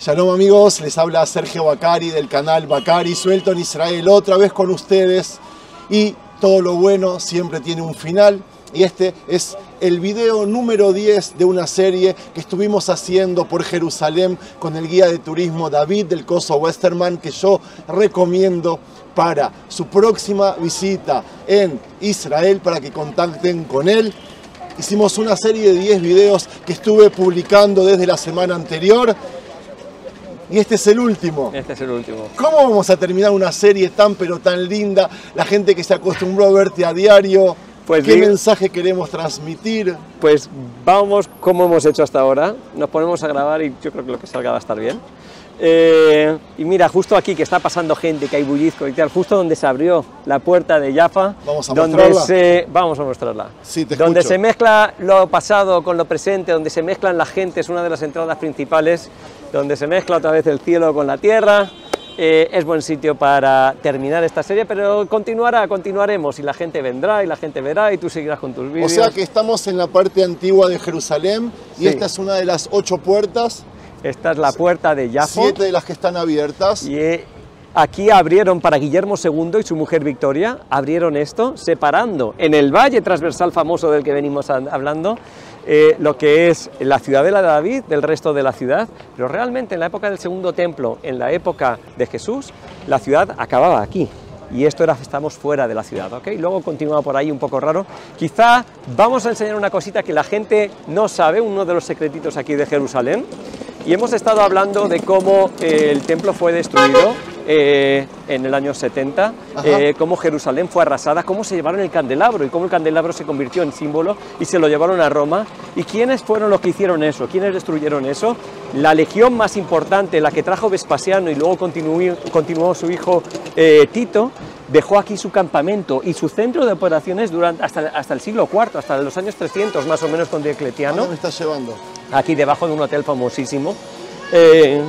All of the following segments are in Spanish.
Shalom amigos, les habla Sergio Bacari del canal Bacari, suelto en Israel otra vez con ustedes. Y todo lo bueno siempre tiene un final. Y este es el video número 10 de una serie que estuvimos haciendo por Jerusalén con el guía de turismo David del Coso Westerman que yo recomiendo para su próxima visita en Israel para que contacten con él. Hicimos una serie de 10 videos que estuve publicando desde la semana anterior y este es el último. Este es el último. ¿Cómo vamos a terminar una serie tan pero tan linda? La gente que se acostumbró a verte a diario. Pues ¿Qué digo- mensaje queremos transmitir? Pues vamos como hemos hecho hasta ahora, nos ponemos a grabar y yo creo que lo que salga va a estar bien. Eh, y mira, justo aquí que está pasando gente, que hay bullicio y tal, justo donde se abrió la puerta de Jaffa, Vamos a donde mostrarla. se, vamos a mostrarla. Sí, te donde se mezcla lo pasado con lo presente, donde se mezclan las gentes, una de las entradas principales, donde se mezcla otra vez el cielo con la tierra. Eh, es buen sitio para terminar esta serie, pero continuará, continuaremos y la gente vendrá y la gente verá y tú seguirás con tus O vídeos. sea que estamos en la parte antigua de Jerusalén y Sí. esta es una de las ocho puertas, Esta es la puerta de Jafo. siete de las que están abiertas. Y eh, aquí abrieron para Guillermo II y su mujer Victoria, abrieron esto, separando en el valle transversal famoso del que venimos hablando, eh, lo que es la ciudadela de David del resto de la ciudad, pero realmente en la época del segundo templo, en la época de Jesús, la ciudad acababa aquí. Y esto era, estamos fuera de la ciudad, ¿ok? Luego continúa por ahí un poco raro. Quizá vamos a enseñar una cosita que la gente no sabe, uno de los secretitos aquí de Jerusalén. Y hemos estado hablando de cómo eh, el templo fue destruido eh, en el año 70, Ajá. eh, cómo Jerusalén fue arrasada, cómo se llevaron el candelabro y cómo el candelabro se convirtió en símbolo y se lo llevaron a Roma. ¿Y quiénes fueron los que hicieron eso? ¿Quiénes destruyeron eso? La legión más importante, la que trajo Vespasiano y luego continuó, continuó su hijo eh, Tito, dejó aquí su campamento y su centro de operaciones durante, hasta, hasta el siglo IV, hasta los años 300 más o menos con ¿A Diocletiano dónde me estás llevando? aquí debajo de un hotel famosísimo. Eh,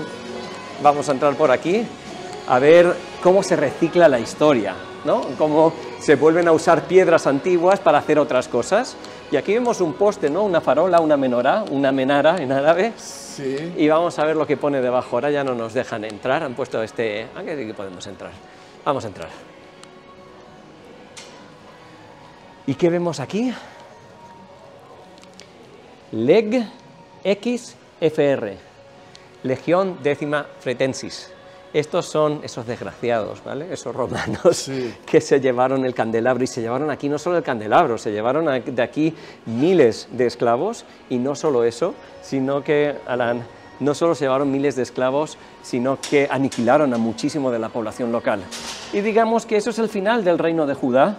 vamos a entrar por aquí a ver cómo se recicla la historia, ¿no? Cómo se vuelven a usar piedras antiguas para hacer otras cosas. Y aquí vemos un poste, ¿no? Una farola, una menorá, una menara en árabe. Sí. Y vamos a ver lo que pone debajo. Ahora ya no nos dejan entrar, han puesto este... Sí que podemos entrar. Vamos a entrar. ¿Y qué vemos aquí? Leg X FR, Legión décima Fretensis. Estos son esos desgraciados, ¿vale? Esos romanos Sí. que se llevaron el candelabro y se llevaron aquí no solo el candelabro, se llevaron de aquí miles de esclavos y no solo eso, sino que, Alan, no solo se llevaron miles de esclavos, sino que aniquilaron a muchísimo de la población local. Y digamos que eso es el final del reino de Judá.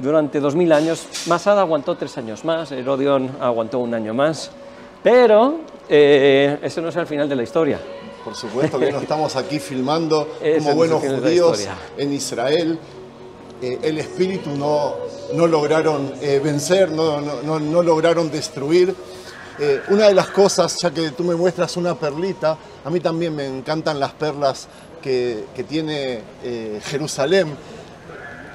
Durante dos mil años, Masada aguantó tres años más, Herodión aguantó un año más, pero eh, eso no es el final de la historia. Por supuesto que no estamos aquí filmando como no buenos judíos en Israel. Eh, el espíritu no, no lograron eh, vencer, no, no- no- no lograron destruir. Eh, una de las cosas, ya que tú me muestras una perlita, a mí también me encantan las perlas que, que tiene eh, Jerusalén.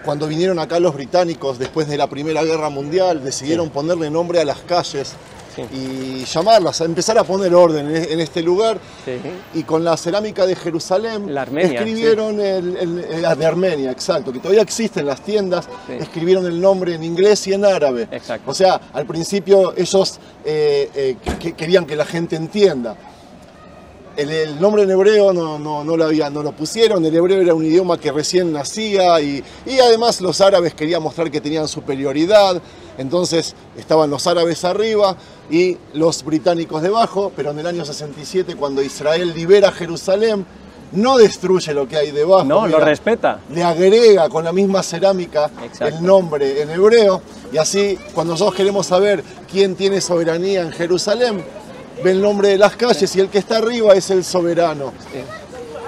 Cuando vinieron acá los británicos después de la Primera Guerra Mundial, decidieron ponerle nombre a las calles Sí. y llamarlas, empezar a poner orden en- en este lugar. Sí. Y con la cerámica de Jerusalén La Armenia, escribieron el, el- el- la de Armenia, exacto, que todavía existen las tiendas, escribieron el nombre en inglés y en árabe. Exacto. O sea, al principio ellos eh, eh, que- que querían que la gente entienda. El, el nombre en hebreo no, no, no, lo había- no lo pusieron, el hebreo era un idioma que recién nacía y, y además los árabes querían mostrar que tenían superioridad, entonces estaban los árabes arriba y los británicos debajo, pero en el año 67 cuando Israel libera Jerusalén, no destruye lo que hay debajo. No, lo respeta. le agrega con la misma cerámica Exacto. el nombre en hebreo y así cuando nosotros queremos saber quién tiene soberanía en Jerusalén, ve el nombre de las calles y el que está arriba es el soberano.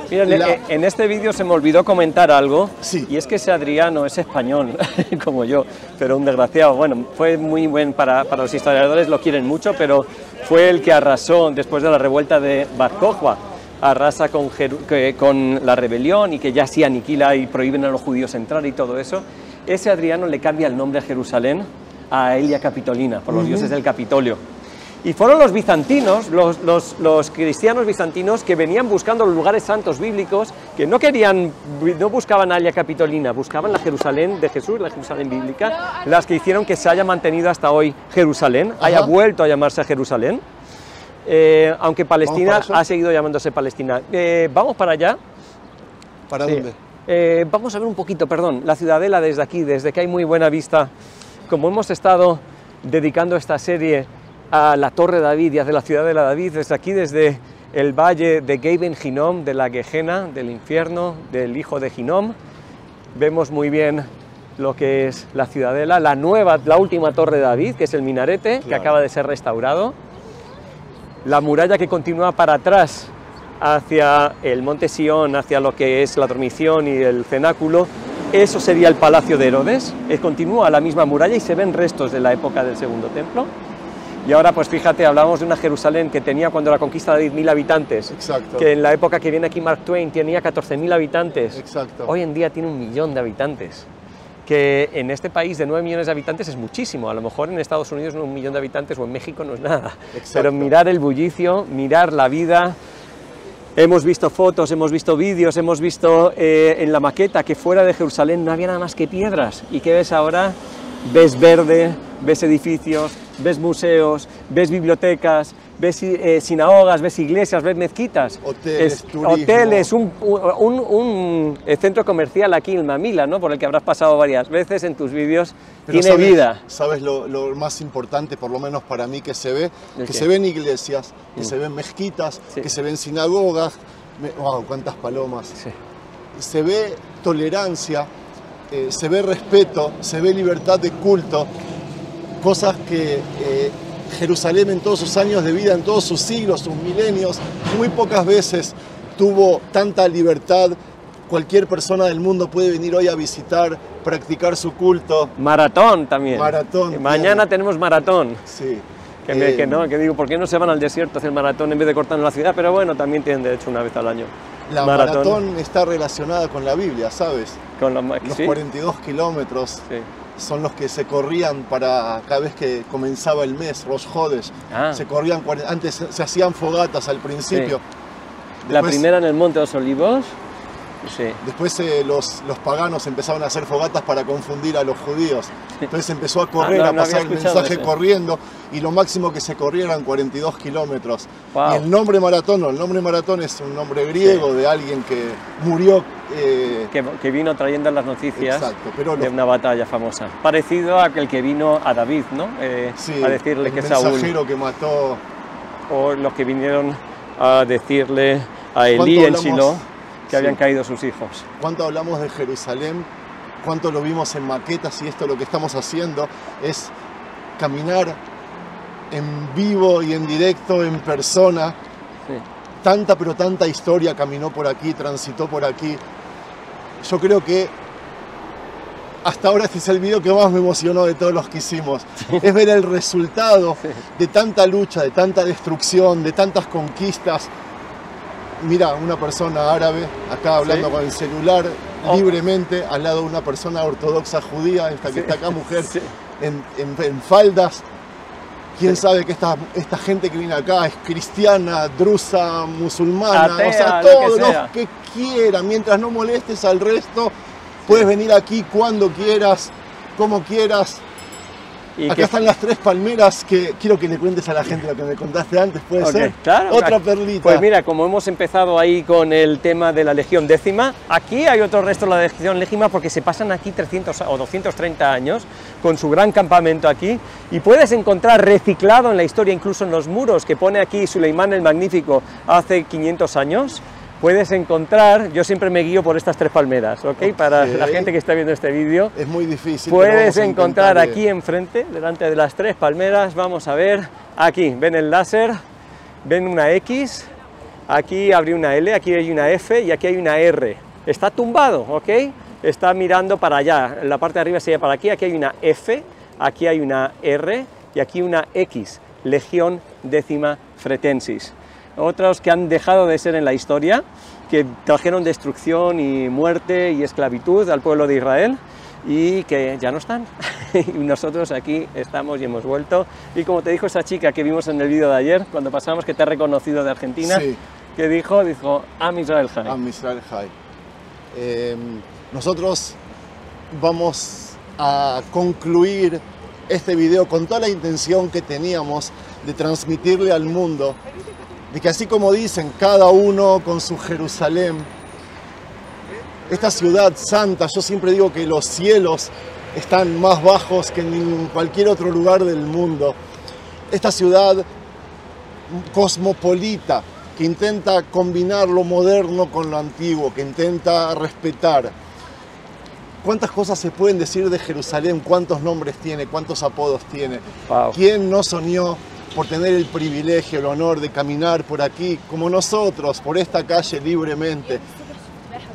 Miren, La- en este vídeo se me olvidó comentar algo, Sí. y es que ese Adriano es español, como yo, pero un desgraciado. Bueno, fue muy buen para, para los historiadores, lo quieren mucho, pero fue el que arrasó después de la revuelta de Bar Kokhba, arrasa con, que- con la rebelión y que ya sí aniquila y prohíben a los judíos entrar y todo eso. Ese Adriano le cambia el nombre a Jerusalén a Elia Capitolina, por los dioses del Capitolio. Y fueron los bizantinos, los, los- los cristianos bizantinos que venían buscando los lugares santos bíblicos, que no querían, no buscaban Alia Capitolina, buscaban la Jerusalén de Jesús, la Jerusalén bíblica, las que hicieron que se haya mantenido hasta hoy Jerusalén, haya vuelto a llamarse Jerusalén. Eh, aunque Palestina ha seguido llamándose Palestina. Eh, vamos para allá. ¿Para Sí. dónde? Eh, vamos a ver un poquito, perdón, la ciudadela desde aquí, desde que hay muy buena vista. Como hemos estado dedicando esta serie a la Torre David y a la ciudadela David, desde aquí, desde el valle de Geben Hinnom, de la Gehenna, del infierno, del hijo de Hinnom, vemos muy bien lo que es la ciudadela, la nueva, la última Torre de David, que es el minarete, que acaba de ser restaurado la muralla que continúa para atrás hacia el monte Sión, hacia lo que es la dormición y el cenáculo, eso sería el palacio de Herodes. Eh, continúa la misma muralla y se ven restos de la época del segundo templo. Y ahora, pues fíjate, hablamos de una Jerusalén que tenía cuando la conquista de David mil habitantes, Exacto. que en la época que viene aquí Mark Twain tenía 14.000 habitantes. Exacto. Hoy en día tiene un millón de habitantes, que en este país de 9 millones de habitantes es muchísimo. A lo mejor en Estados Unidos un millón de habitantes o en México no es nada. Exacto. Pero mirar el bullicio, mirar la vida. Hemos visto fotos, hemos visto vídeos, hemos visto eh, en la maqueta que fuera de Jerusalén no había nada más que piedras. ¿Y qué ves ahora? Ves verde, ves edificios, ves museos, ves bibliotecas, ves eh, sinagogas, ves iglesias, ves mezquitas. Hoteles, Es- turismo. hoteles, un, un- un, eh, centro comercial aquí en Mamila, ¿no? por el que habrás pasado varias veces en tus vídeos, Pero tiene ¿sabes- vida. ¿Sabes lo, lo más importante, por lo menos para mí, que se ve? ¿El Que qué? se ven iglesias, que Mm. se ven mezquitas, Sí. que se ven sinagogas. Me- ¡Wow! ¡Cuántas palomas! Sí. Se ve tolerancia, eh, se ve respeto, se ve libertad de culto, cosas que eh, Jerusalén en todos sus años de vida, en todos sus siglos, sus milenios, muy pocas veces tuvo tanta libertad. Cualquier persona del mundo puede venir hoy a visitar, practicar su culto. Maratón también. Maratón, Y mañana tenemos maratón. Sí. Que, me- Eh, que no, que digo, ¿por qué no se van al desierto a hacer maratón en vez de cortar en la ciudad? Pero bueno, también tienen derecho una vez al año. La maratón. está relacionada con la Biblia, ¿sabes? Con Los ¿sí? 42 kilómetros Sí. son los que se corrían para cada vez que comenzaba el mes, los jodes. Ah. Se corrían, antes se- hacían fogatas al principio. La Después- primera en el Monte de los Olivos. Sí. Después eh, los, los paganos empezaron a hacer fogatas para confundir a los judíos. Entonces empezó a correr, Ah, no, a no pasar el mensaje eso. corriendo y lo máximo que se corría eran 42 kilómetros. Wow. Y el nombre maratón, no, el nombre maratón es un nombre griego de alguien que murió. eh, Que, que vino trayendo las noticias Exacto, pero de los- una batalla famosa. Parecido a aquel que vino a David, ¿no? Eh, sí, a decirle el que Saúl. mensajero que mató O los que vinieron a decirle a Elí ¿Cuánto en? Shiloh que Sí. habían caído sus hijos. cuánto hablamos de Jerusalén, cuánto lo vimos en maquetas y esto lo que estamos haciendo es caminar en vivo y en directo, en persona. Sí. Tanta pero tanta historia caminó por aquí, transitó por aquí. Yo creo que hasta ahora este es el video que más me emocionó de todos los que hicimos. Es ver el resultado de tanta lucha, de tanta destrucción, de tantas conquistas. Mira, una persona árabe acá hablando Sí. con el celular Oh. libremente, al lado de una persona ortodoxa judía, esta que Sí. está acá, mujer, Sí. en, en- en faldas. Quién sabe que esta, esta gente que viene acá es cristiana, drusa, musulmana, Atea, o sea, lo que todos los que quieran, mientras no molestes al resto, puedes venir aquí cuando quieras, como quieras. Y Acá que- están las tres palmeras que quiero que le cuentes a la gente lo que me contaste antes, puede ser. claro. Otra perlita. Pues mira, como hemos empezado ahí con el tema de la Legión décima, aquí hay otro resto de la Legión décima porque se pasan aquí 300 o 230 años con su gran campamento aquí y puedes encontrar reciclado en la historia, incluso en los muros que pone aquí Suleimán el Magnífico hace 500 años. Puedes encontrar, yo siempre me guío por estas tres palmeras, ¿ok? Para Ok. la gente que está viendo este vídeo, es muy difícil. Puedes encontrar aquí enfrente, delante de las tres palmeras, vamos a ver, aquí, ven el láser, ven una X, aquí abre una L, aquí hay una F y aquí hay una R. Está tumbado, ¿ok? Está mirando para allá, la parte de arriba sería para aquí, aquí hay una F, aquí hay una R y aquí una X, Legión décima fretensis. Otros que han dejado de ser en la historia, que trajeron destrucción y muerte y esclavitud al pueblo de Israel y que ya no están. y nosotros aquí estamos y hemos vuelto. Y como te dijo esa chica que vimos en el vídeo de ayer, cuando pasamos que te ha reconocido de Argentina, Sí. que dijo, dijo, Am Israel High. Am Israel High. Eh, nosotros vamos a concluir este video con toda la intención que teníamos de transmitirle al mundo de que así como dicen cada uno con su Jerusalén, esta ciudad santa, yo siempre digo que los cielos están más bajos que en cualquier otro lugar del mundo. Esta ciudad cosmopolita que intenta combinar lo moderno con lo antiguo, que intenta respetar. ¿Cuántas cosas se pueden decir de Jerusalén? ¿Cuántos nombres tiene? ¿Cuántos apodos tiene? Wow. ¿Quién no soñó por tener el privilegio, el honor de caminar por aquí, como nosotros, por esta calle libremente?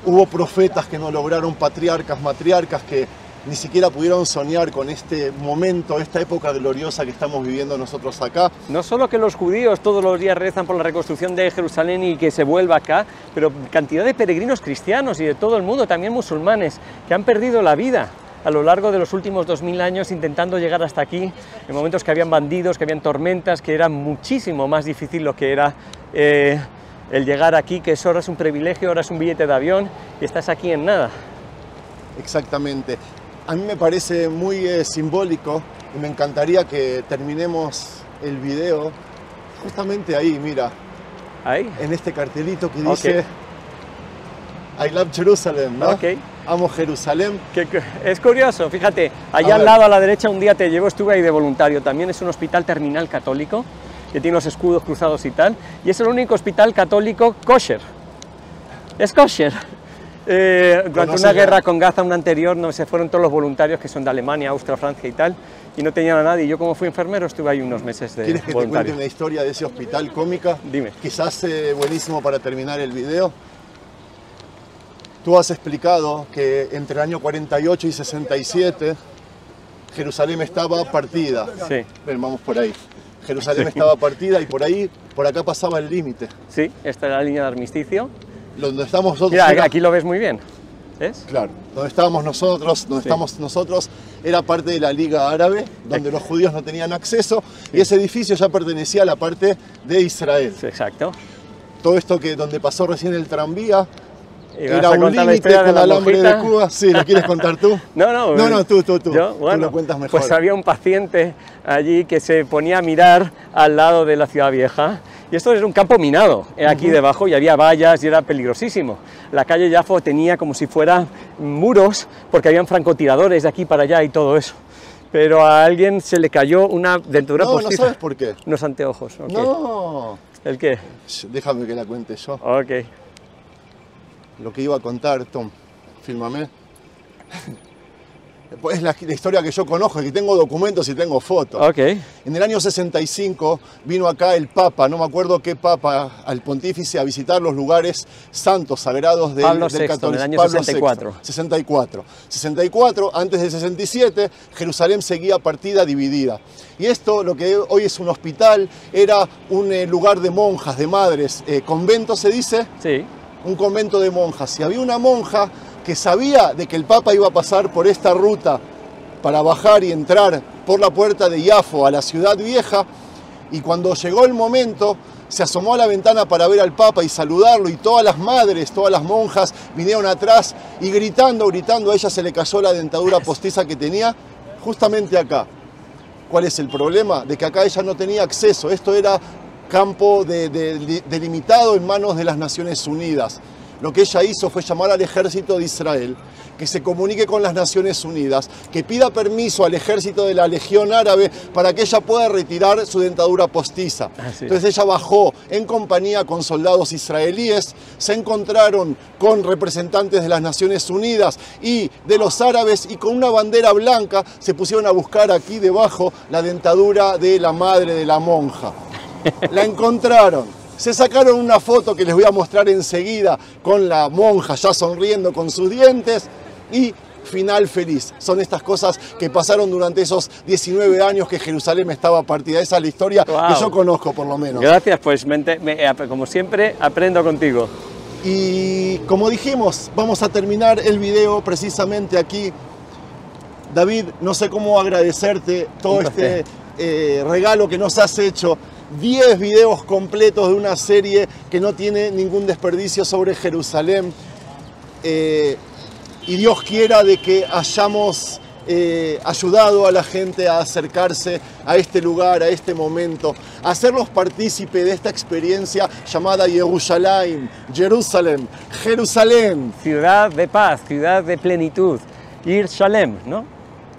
Hubo profetas que no lograron, patriarcas, matriarcas que ni siquiera pudieron soñar con este momento, esta época gloriosa que estamos viviendo nosotros acá. No solo que los judíos todos los días rezan por la reconstrucción de Jerusalén y que se vuelva acá, pero cantidad de peregrinos cristianos y de todo el mundo, también musulmanes, que han perdido la vida a lo largo de los últimos 2000 años intentando llegar hasta aquí, en momentos que habían bandidos, que habían tormentas, que era muchísimo más difícil lo que era eh, el llegar aquí, que eso ahora es un privilegio, ahora es un billete de avión y estás aquí en nada. Exactamente. A mí me parece muy eh, simbólico y me encantaría que terminemos el video justamente ahí, mira, Ahí. en este cartelito que dice I love Jerusalem, ¿no? Ok. Amo Jerusalén. Que- es curioso, fíjate, allá A al ver. lado a la derecha un día te llevo, estuve ahí de voluntario, también es un hospital terminal católico, que tiene los escudos cruzados y tal, y es el único hospital católico kosher. Es kosher. Eh, durante una guerra con Gaza, una anterior, no, se fueron todos los voluntarios que son de Alemania, Austria, Francia y tal, y no tenían a nadie. Yo como fui enfermero estuve ahí unos meses de ¿Quieres que te cuente voluntario. una historia de ese hospital cómica? Dime. Quizás eh, buenísimo para terminar el video. Tú has explicado que entre el año 48 y 67 Jerusalén estaba partida. Sí, Ven, vamos por ahí. Jerusalén estaba partida y por ahí, por acá pasaba el límite. sí, esta es la línea de armisticio. Donde estamos nosotros. Mira, era- aquí lo ves muy bien. ¿Ves? Claro, donde estábamos nosotros, donde Sí. estamos nosotros, era parte de la Liga Árabe, donde los judíos no tenían acceso, y ese edificio ya pertenecía a la parte de Israel. Sí, exacto. Todo esto que donde pasó recién el tranvía, ¿Y vas era a contar la límite historia de la alambre de? Cuba. Sí, ¿lo quieres contar tú? No, no, No, no, tú, tú, tú. Yo, Tú bueno, lo cuentas mejor. Pues había un paciente allí que se ponía a mirar al lado de la ciudad vieja. Y esto era un campo minado, eh, aquí debajo, y había vallas y era peligrosísimo. La calle Yafo tenía como si fuera muros, porque habían francotiradores de aquí para allá y todo eso. Pero a alguien se le cayó una dentadura No, no postiza. sabes por qué. Unos anteojos. ok. No. ¿El qué? Déjame que la cuente yo. Ok. Lo que iba a contar, Tom. Fílmame. Es la, la historia que yo conozco, que tengo documentos y tengo fotos. Ok. En el año 65 vino acá el Papa, no me acuerdo qué Papa, al pontífice a visitar los lugares santos, sagrados del, Pablo del VI, en el catolicismo. año Pablo VI, 64. 64. 64, antes del 67, Jerusalén seguía partida dividida. Y esto, lo que hoy es un hospital, era un eh, lugar de monjas, de madres, eh, convento se dice, Sí. Un convento de monjas. Y había una monja que sabía de que el Papa iba a pasar por esta ruta para bajar y entrar por la puerta de Iafo a la ciudad vieja. Y cuando llegó el momento, se asomó a la ventana para ver al Papa y saludarlo. Y todas las madres, todas las monjas vinieron atrás y gritando, gritando, a ella se le cayó la dentadura postiza que tenía justamente acá. ¿Cuál es el problema? De que acá ella no tenía acceso. Esto era campo de- de- delimitado en manos de las Naciones Unidas. Lo que ella hizo fue llamar al ejército de Israel, que se comunique con las Naciones Unidas, que pida permiso al ejército de la Legión Árabe para que ella pueda retirar su dentadura postiza. Es. Entonces ella bajó en compañía con soldados israelíes, se encontraron con representantes de las Naciones Unidas y de los árabes y con una bandera blanca se pusieron a buscar aquí debajo la dentadura de la madre de la monja. La encontraron. Se sacaron una foto que les voy a mostrar enseguida con la monja ya sonriendo con sus dientes y final feliz. Son estas cosas que pasaron durante esos 19 años que Jerusalén estaba partida. Esa es la historia Wow. que yo conozco por lo menos. Gracias, pues me eh, como siempre aprendo contigo. Y como dijimos, vamos a terminar el video precisamente aquí David, no sé cómo agradecerte todo este eh, regalo que nos has hecho. 10 videos completos de una serie que no tiene ningún desperdicio sobre Jerusalén. Eh, y Dios quiera de que hayamos eh, ayudado a la gente a acercarse a este lugar, a este momento, a hacerlos partícipe de esta experiencia llamada Jerusalén, Jerusalén, Jerusalén. Ciudad de paz, ciudad de plenitud, Ir Shalem, ¿no?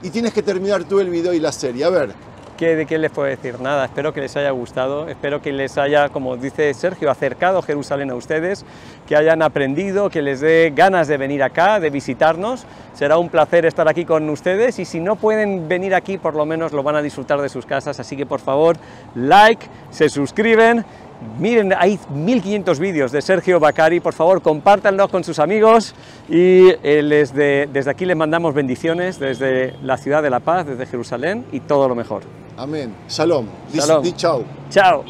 Y tienes que terminar tú el video y la serie. A ver, ¿Qué, ¿De qué les puedo decir? Nada, espero que les haya gustado, espero que les haya, como dice Sergio, acercado Jerusalén a ustedes, que hayan aprendido, que les dé ganas de venir acá, de visitarnos. Será un placer estar aquí con ustedes y si no pueden venir aquí, por lo menos lo van a disfrutar de sus casas. Así que por favor, like, se suscriben. Miren, hay 1500 vídeos de Sergio Bacari, por favor compártanlos con sus amigos y eh, les de- desde aquí les mandamos bendiciones desde la ciudad de la paz, desde Jerusalén y todo lo mejor. Amén. Shalom. Shalom. Di, di chau. Chao.